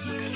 Yeah.